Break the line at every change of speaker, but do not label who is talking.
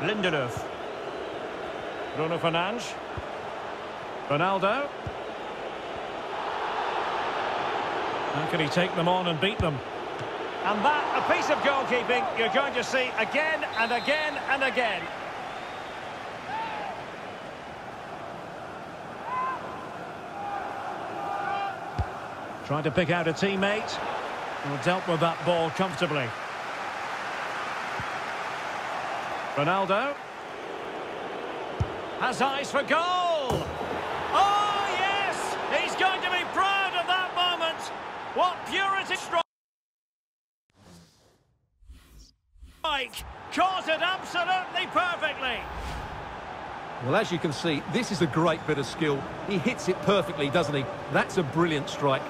Lindelöf. Bruno Fernandes. Ronaldo. How can he take them on and beat them? And that, a piece of goalkeeping you're going to see again and again and again. Trying to pick out a teammate. Who dealt with that ball comfortably. Ronaldo. Has eyes for goal! Oh, yes! He's going to be proud of that moment! What purity strike! Caught it absolutely perfectly!
Well, as you can see, this is a great bit of skill. He hits it perfectly, doesn't he? That's a brilliant strike.